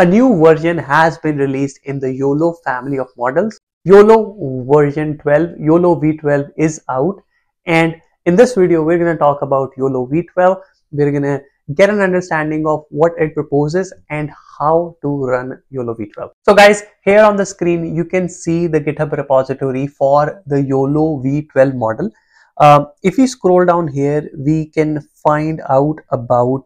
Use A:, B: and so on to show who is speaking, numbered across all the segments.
A: a new version has been released in the YOLO family of models. YOLO version 12, YOLO V12 is out. And in this video, we're going to talk about YOLO V12. We're going to get an understanding of what it proposes and how to run YOLO V12. So guys, here on the screen, you can see the GitHub repository for the YOLO V12 model. Um, if we scroll down here, we can find out about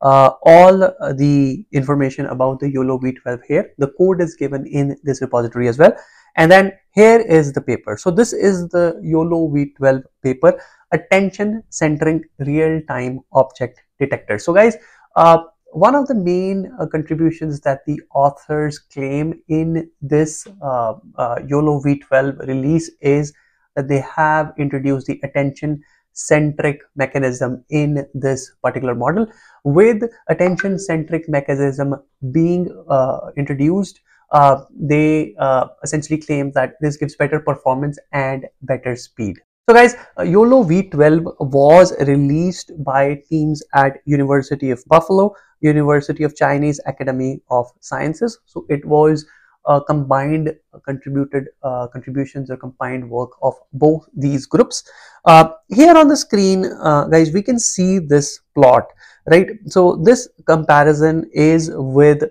A: uh, all the information about the YOLO V12 here. The code is given in this repository as well. And then here is the paper. So this is the YOLO V12 paper, attention centering real-time object detector. So guys, uh, one of the main uh, contributions that the authors claim in this uh, uh YOLO V12 release is that they have introduced the attention centric mechanism in this particular model with attention centric mechanism being uh, introduced uh, they uh, essentially claim that this gives better performance and better speed. So guys uh, yolo v12 was released by teams at university of buffalo university of chinese academy of sciences. So it was uh, combined uh, contributed uh, contributions or combined work of both these groups. Uh, here on the screen, uh, guys, we can see this plot, right? So this comparison is with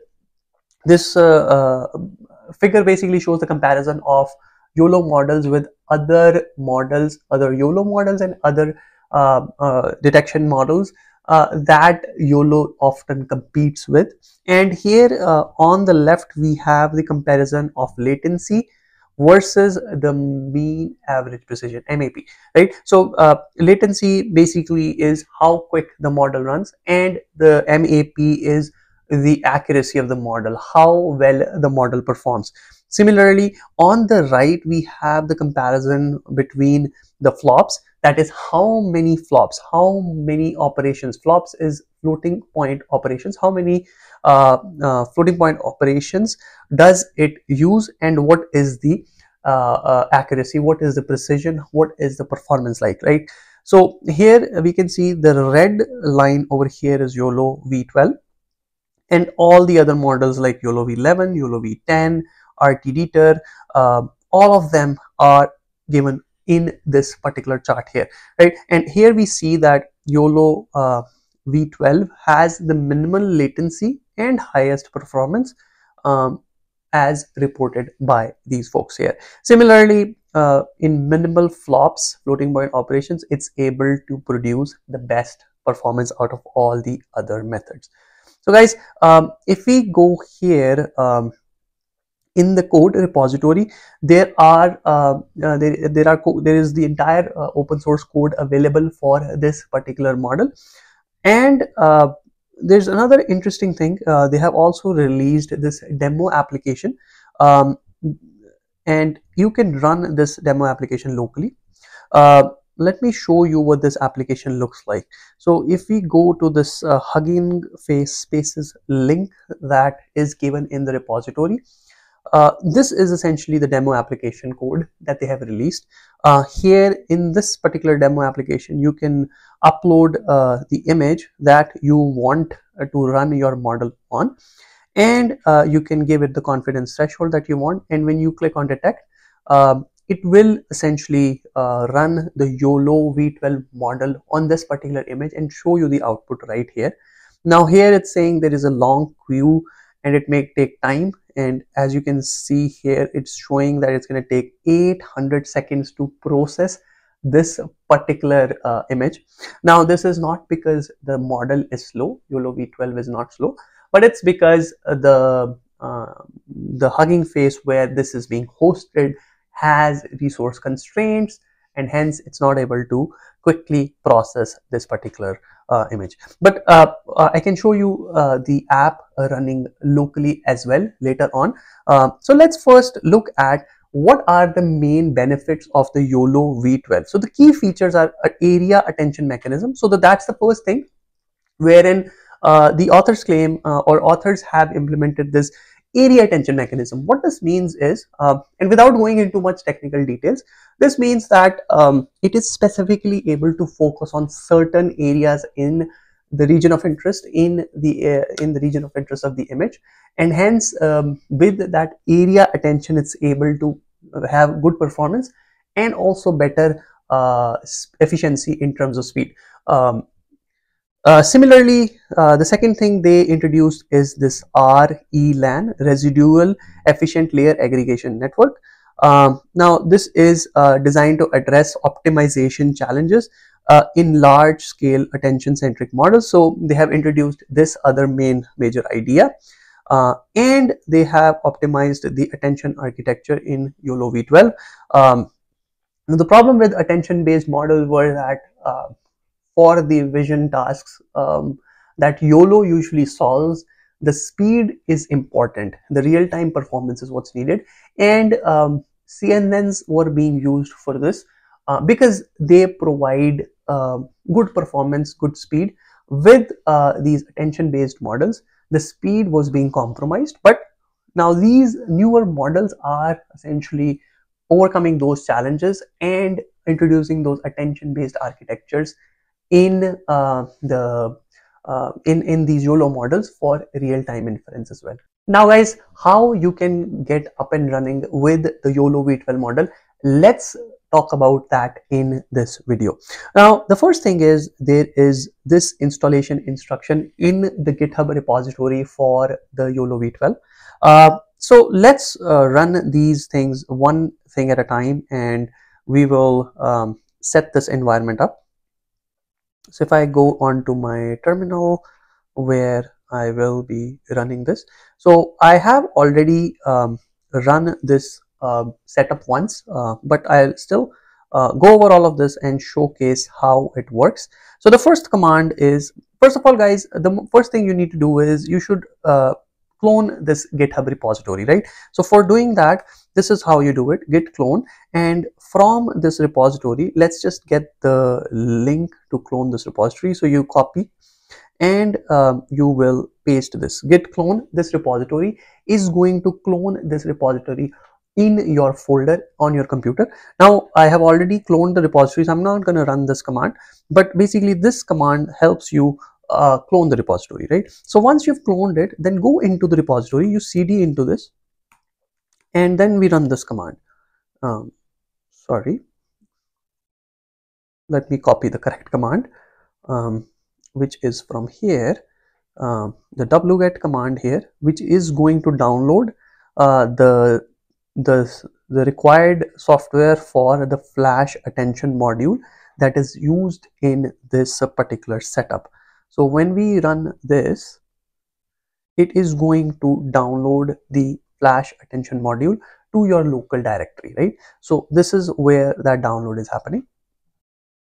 A: this uh, figure basically shows the comparison of YOLO models with other models, other YOLO models and other detection models uh, that YOLO often competes with. And here uh, on the left, we have the comparison of latency versus the mean average precision MAP, right? So uh, latency basically is how quick the model runs and the MAP is the accuracy of the model, how well the model performs. Similarly, on the right, we have the comparison between the flops that is how many flops how many operations flops is floating point operations. How many uh, uh, floating point operations does it use and what is the uh, uh accuracy what is the precision what is the performance like right? So here we can see the red line over here is YOLO V12 and all the other models like YOLO V11, YOLO V10, RT-DETR, uh, all of them are given in this particular chart here right? And here we see that YOLO uh, V12 has the minimal latency and highest performance um, as reported by these folks here. Similarly uh, in minimal flops floating point operations it's able to produce the best performance out of all the other methods. So guys um, if we go here um, in the code repository there are uh, uh, there, there are there is the entire uh, open source code available for this particular model. And uh, there's another interesting thing uh, they have also released this demo application um, and you can run this demo application locally. Uh, let me show you what this application looks like. So if we go to this hugging face spaces link that is given in the repository uh, this is essentially the demo application code that they have released. Uh, here in this particular demo application, you can upload uh, the image that you want uh, to run your model on and uh, you can give it the confidence threshold that you want and when you click on detect, it will essentially run the YOLO V12 model on this particular image and show you the output right here. Now here it's saying there is a long queue and it may take time and as you can see here it's showing that it's going to take 800 seconds to process this particular uh, image. Now this is not because the model is slow YOLO v12 is not slow but it's because the uh, the hugging face where this is being hosted has resource constraints and hence it's not able to quickly process this particular uh, image. But uh, uh, I can show you uh, the app running locally as well later on. Uh, so let's first look at what are the main benefits of the YOLO V12 so the key features are area attention mechanism. So that that's the first thing wherein uh, the authors claim or authors have implemented this area attention mechanism. What this means is, uh, and without going into much technical details, this means that um, it is specifically able to focus on certain areas in the region of interest in the uh, in the region of interest of the image and hence um, with that area attention it's able to have good performance and also better uh, efficiency in terms of speed um, uh, similarly, uh, the second thing they introduced is this R-ELAN, Residual Efficient Layer Aggregation Network. Um, now, this is uh, designed to address optimization challenges uh, in large scale attention centric models. So, they have introduced this other main major idea. Uh, and they have optimized the attention architecture in YOLO V12. Um, the problem with attention based models were that for the vision tasks um, that YOLO usually solves, the speed is important. The real-time performance is what's needed. And um, CNNs were being used for this uh, because they provide uh, good performance, good speed. With uh, these attention-based models, the speed was being compromised. But now these newer models are essentially overcoming those challenges and introducing those attention-based architectures in uh, the uh, in in these YOLO models for real-time inference as well. Now, guys, how you can get up and running with the YOLO V12 model? Let's talk about that in this video. Now, the first thing is there is this installation instruction in the GitHub repository for the YOLO V12. Uh, so let's uh, run these things one thing at a time and we will um, set this environment up so if I go on to my terminal where I will be running this so I have already um, run this uh, setup once uh, but I'll still uh, go over all of this and showcase how it works. So the first command is first of all guys the first thing you need to do is you should uh, clone this github repository right? So for doing that this is how you do it git clone. And from this repository let's just get the link to clone this repository. So you copy and um, you will paste this git clone. This repository is going to clone this repository in your folder on your computer. Now i have already cloned the repository so i'm not going to run this command but basically this command helps you uh, clone the repository, right? So once you've cloned it, then go into the repository, you cd into this, and then we run this command. Um, sorry, let me copy the correct command, um, which is from here, uh, the wget command here, which is going to download uh, the the the required software for the flash attention module that is used in this particular setup so when we run this, it is going to download the flash attention module to your local directory, right? So this is where that download is happening.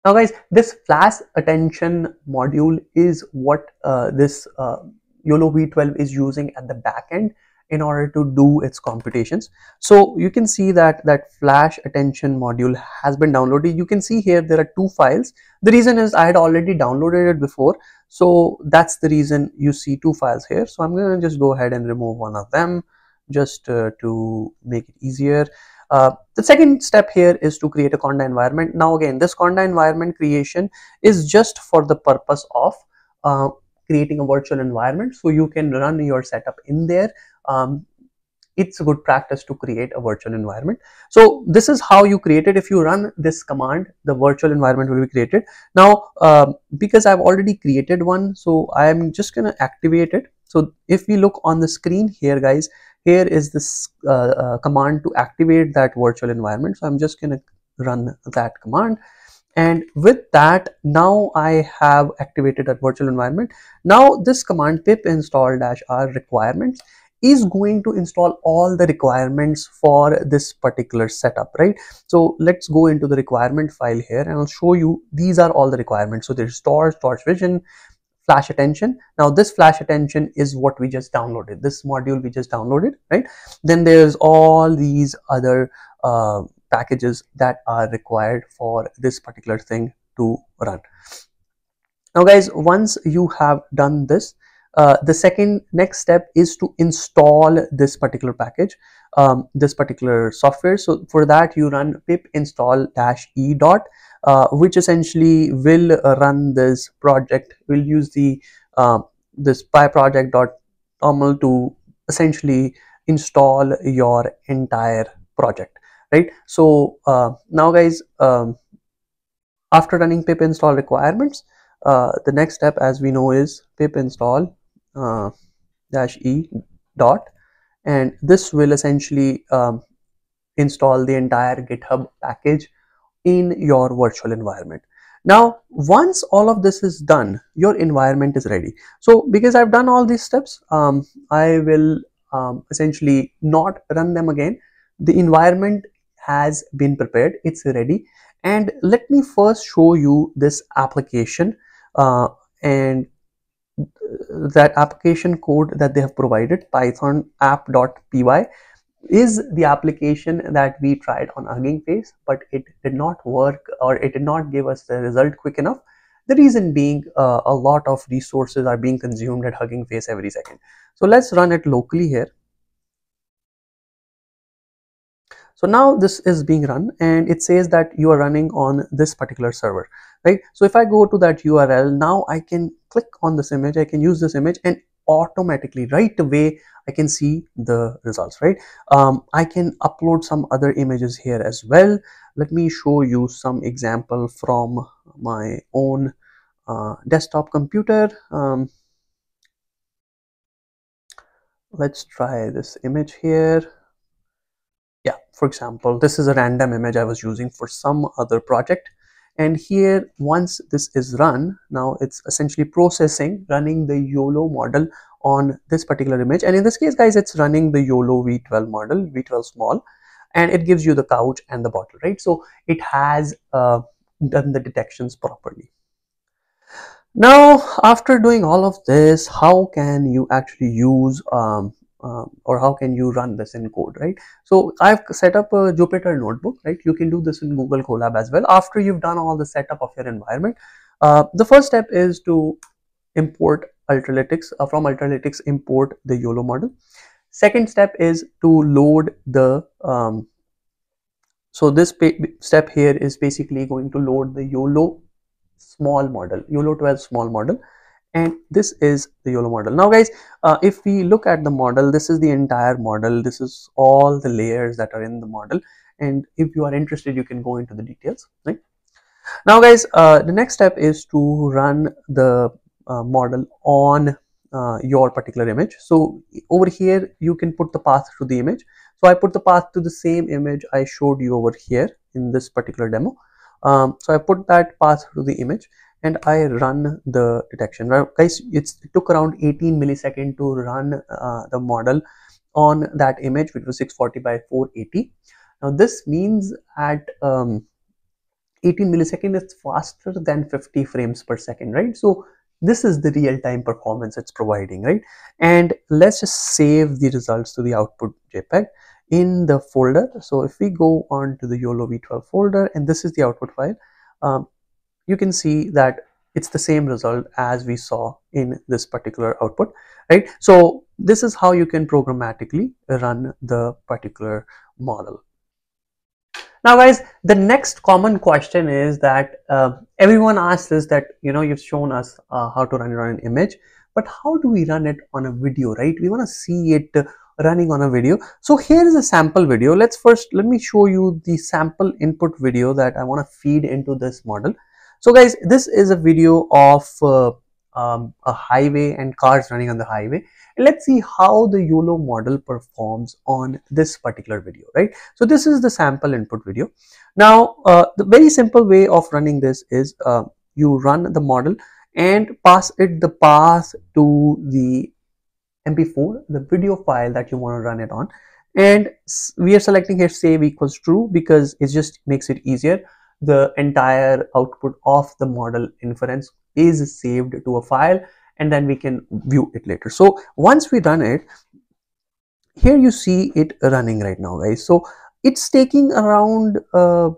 A: Now guys, this flash attention module is what uh, this uh, YOLO V12 is using at the back end in order to do its computations. So you can see that that flash attention module has been downloaded. You can see here there are two files. The reason is I had already downloaded it before. So that's the reason you see two files here. So I'm going to just go ahead and remove one of them just uh, to make it easier. Uh, the second step here is to create a conda environment. Now again, this conda environment creation is just for the purpose of uh, creating a virtual environment so you can run your setup in there um, it's a good practice to create a virtual environment. So this is how you create it. If you run this command the virtual environment will be created. Now uh, because i've already created one so i am just going to activate it. So if we look on the screen here guys here is this uh, uh, command to activate that virtual environment. So i'm just going to run that command. And with that now I have activated a virtual environment. Now this command pip install dash r requirements is going to install all the requirements for this particular setup right? So let's go into the requirement file here and I'll show you these are all the requirements. So there's torch torch vision flash attention. Now this flash attention is what we just downloaded. This module we just downloaded right? Then there's all these other uh, packages that are required for this particular thing to run. Now guys once you have done this uh, the second next step is to install this particular package um, this particular software. So for that you run pip install dash e dot uh, which essentially will run this project We'll use the uh, this pyproject.toml to essentially install your entire project right? So uh, now guys um, after running pip install requirements uh, the next step as we know is pip install uh, dash e dot. And this will essentially um, install the entire github package in your virtual environment. Now once all of this is done your environment is ready. So because i've done all these steps um, i will um, essentially not run them again. The environment has been prepared. It's ready. And let me first show you this application uh, and that application code that they have provided python app.py is the application that we tried on Hugging Face, but it did not work or it did not give us the result quick enough. The reason being uh, a lot of resources are being consumed at Hugging Face every second. So let's run it locally here. So now this is being run and it says that you are running on this particular server, right? So if I go to that URL, now I can click on this image, I can use this image and automatically right away I can see the results, right? Um, I can upload some other images here as well. Let me show you some example from my own uh, desktop computer. Um, let's try this image here yeah for example this is a random image i was using for some other project. And here once this is run now it's essentially processing running the yolo model on this particular image. And in this case guys it's running the yolo v12 model v12 small. And it gives you the couch and the bottle right? So it has uh, done the detections properly. Now after doing all of this how can you actually use um, um, or how can you run this in code right? So i've set up a jupyter notebook right? You can do this in google colab as well after you've done all the setup of your environment. Uh, the first step is to import ultralytics uh, from ultralytics import the yolo model. Second step is to load the um, so this step here is basically going to load the yolo small model yolo 12 small model and this is the YOLO model. Now guys, uh, if we look at the model, this is the entire model. This is all the layers that are in the model. And if you are interested, you can go into the details, right? Now guys, uh, the next step is to run the uh, model on uh, your particular image. So over here, you can put the path to the image. So I put the path to the same image I showed you over here in this particular demo. Um, so I put that path to the image and I run the detection. Now, guys, it took around 18 milliseconds to run uh, the model on that image, which was 640 by 480. Now, this means at um, 18 milliseconds, is faster than 50 frames per second, right? So this is the real-time performance it's providing, right? And let's just save the results to the output JPEG in the folder. So if we go on to the YOLO V12 folder, and this is the output file, um, you can see that it's the same result as we saw in this particular output right? So this is how you can programmatically run the particular model. Now guys the next common question is that uh, everyone asks is that you know you've shown us uh, how to run it on an image but how do we run it on a video right? We want to see it running on a video. So here is a sample video. Let's first let me show you the sample input video that i want to feed into this model so guys, this is a video of uh, um, a highway and cars running on the highway. Let's see how the YOLO model performs on this particular video, right? So this is the sample input video. Now, uh, the very simple way of running this is uh, you run the model and pass it the path to the MP4, the video file that you want to run it on. And we are selecting here save equals true because it just makes it easier the entire output of the model inference is saved to a file and then we can view it later. So once we run it here you see it running right now guys so it's taking around uh,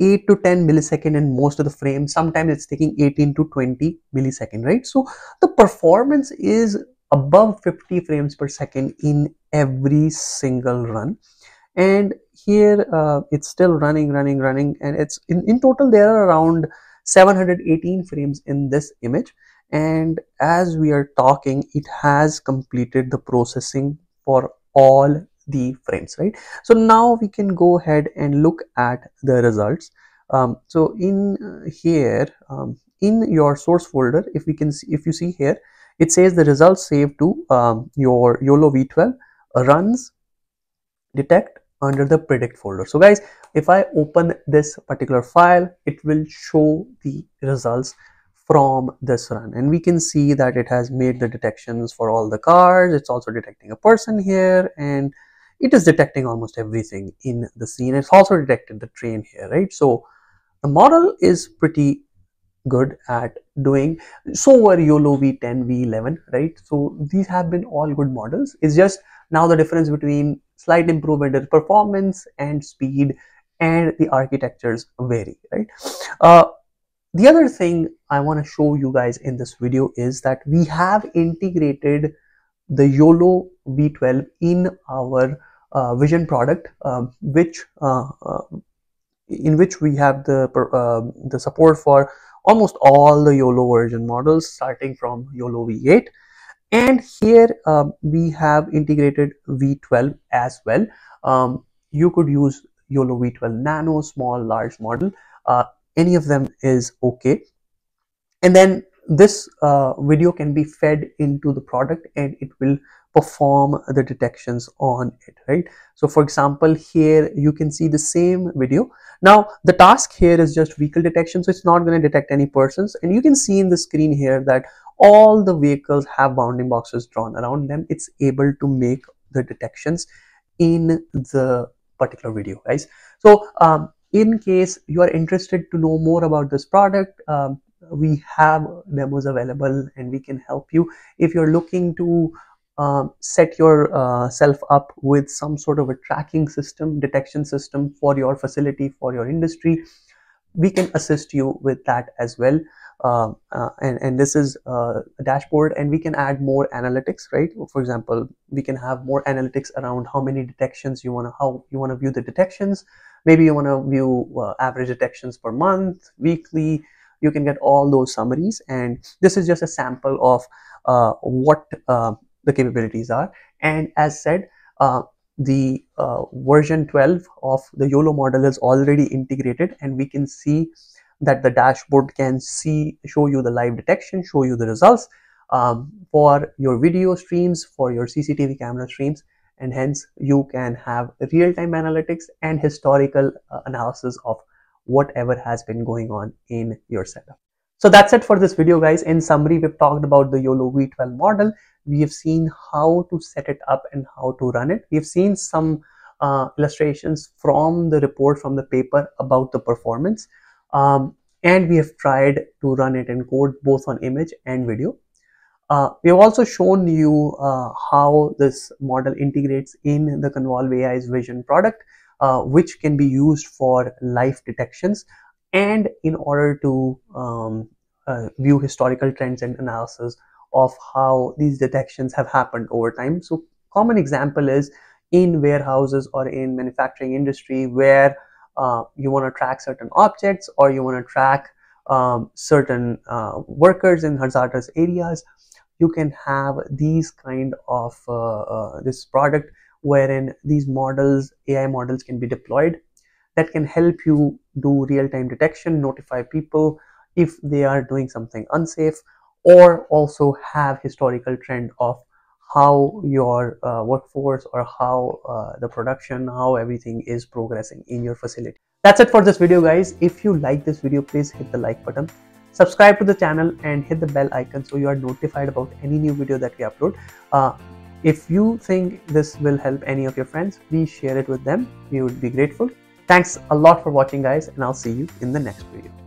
A: 8 to 10 millisecond in most of the frames sometimes it's taking 18 to 20 millisecond right? So the performance is above 50 frames per second in every single run and here uh, it's still running running running. And it's in, in total there are around 718 frames in this image. And as we are talking it has completed the processing for all the frames right? So now we can go ahead and look at the results. Um, so in uh, here um, in your source folder if we can see if you see here it says the results saved to um, your YOLO V12 runs detect under the predict folder. So guys if I open this particular file it will show the results from this run. And we can see that it has made the detections for all the cars. It's also detecting a person here and it is detecting almost everything in the scene. It's also detected the train here right? So the model is pretty good at doing. So were YOLO V10 V11 right? So these have been all good models. It's just now the difference between slight improvement in performance and speed and the architectures vary right? Uh, the other thing I want to show you guys in this video is that we have integrated the YOLO V12 in our uh, Vision product, um, which uh, uh, in which we have the uh, the support for almost all the YOLO version models, starting from YOLO V8, and here um, we have integrated V12 as well. Um, you could use YOLO V12 Nano, small, large model. Uh, any of them is okay and then this uh, video can be fed into the product and it will perform the detections on it right so for example here you can see the same video now the task here is just vehicle detection so it's not going to detect any persons and you can see in the screen here that all the vehicles have bounding boxes drawn around them. It's able to make the detections in the particular video guys. So um, in case you are interested to know more about this product um, we have demos available and we can help you. If you're looking to um, set yourself uh, up with some sort of a tracking system detection system for your facility for your industry we can assist you with that as well. Uh, uh, and, and this is uh, a dashboard and we can add more analytics right? For example we can have more analytics around how many detections you want to how you want to view the detections. Maybe you want to view uh, average detections per month weekly. You can get all those summaries and this is just a sample of uh, what uh, the capabilities are. And as said the uh, version 12 of the YOLO model is already integrated and we can see that the dashboard can see show you the live detection show you the results um, for your video streams for your CCTV camera streams and hence you can have real-time analytics and historical uh, analysis of whatever has been going on in your setup. So that's it for this video guys. In summary, we've talked about the YOLO V12 model. We have seen how to set it up and how to run it. We've seen some uh, illustrations from the report from the paper about the performance. Um, and we have tried to run it in code both on image and video. Uh, we have also shown you uh, how this model integrates in the Convolve AI's Vision product, uh, which can be used for life detections and in order to um, uh, view historical trends and analysis of how these detections have happened over time. So common example is in warehouses or in manufacturing industry where uh, you want to track certain objects or you want to track um, certain uh, workers in hazardous areas you can have these kind of uh, uh, this product wherein these models ai models can be deployed that can help you do real-time detection notify people if they are doing something unsafe or also have historical trend of how your uh, workforce or how uh, the production how everything is progressing in your facility. That's it for this video guys. If you like this video please hit the like button subscribe to the channel and hit the bell icon so you are notified about any new video that we upload. Uh, if you think this will help any of your friends please share it with them. We would be grateful. Thanks a lot for watching guys and i'll see you in the next video